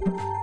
you